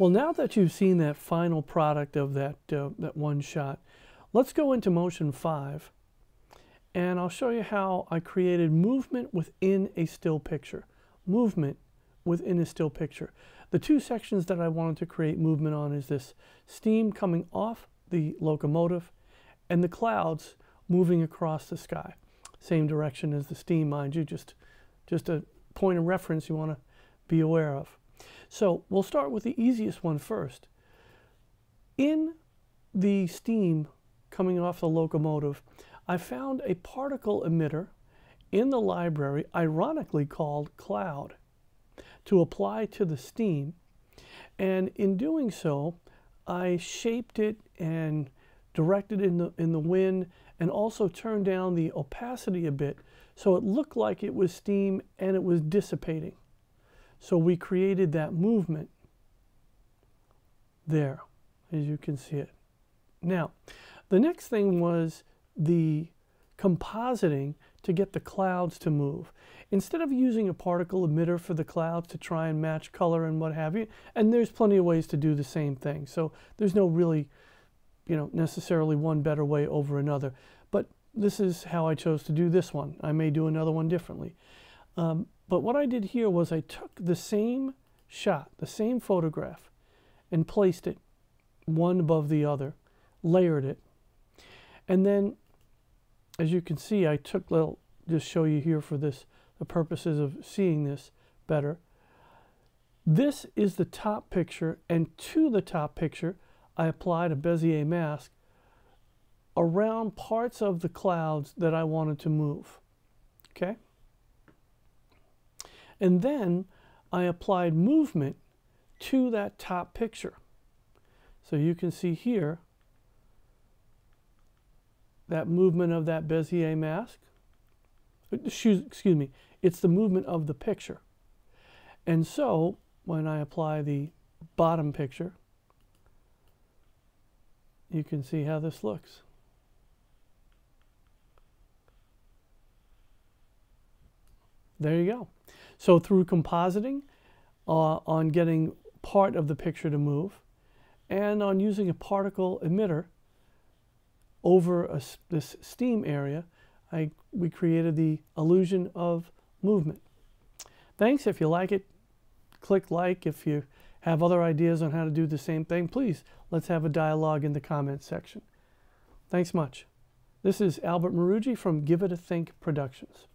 Well, now that you've seen that final product of that, uh, that one shot, let's go into motion five and I'll show you how I created movement within a still picture. Movement within a still picture. The two sections that I wanted to create movement on is this steam coming off the locomotive and the clouds moving across the sky. Same direction as the steam, mind you, just, just a point of reference you want to be aware of. So we'll start with the easiest one first. In the steam coming off the locomotive, I found a particle emitter in the library, ironically called Cloud, to apply to the steam. And in doing so, I shaped it and directed it in the, in the wind and also turned down the opacity a bit so it looked like it was steam and it was dissipating. So we created that movement there, as you can see it. Now, the next thing was the compositing to get the clouds to move. Instead of using a particle emitter for the clouds to try and match color and what have you, and there's plenty of ways to do the same thing. So there's no really, you know, necessarily one better way over another. But this is how I chose to do this one. I may do another one differently. Um, but what I did here was I took the same shot, the same photograph, and placed it one above the other, layered it, and then as you can see, I took little, just show you here for this, the purposes of seeing this better. This is the top picture, and to the top picture, I applied a Bezier mask around parts of the clouds that I wanted to move. Okay? And then I applied movement to that top picture. So you can see here, that movement of that Bezier mask. Excuse me, it's the movement of the picture. And so when I apply the bottom picture, you can see how this looks. There you go. So through compositing, uh, on getting part of the picture to move, and on using a particle emitter, over a, this steam area, I, we created the illusion of movement. Thanks. If you like it, click like. If you have other ideas on how to do the same thing, please let's have a dialogue in the comments section. Thanks much. This is Albert Maruggi from Give It a Think Productions.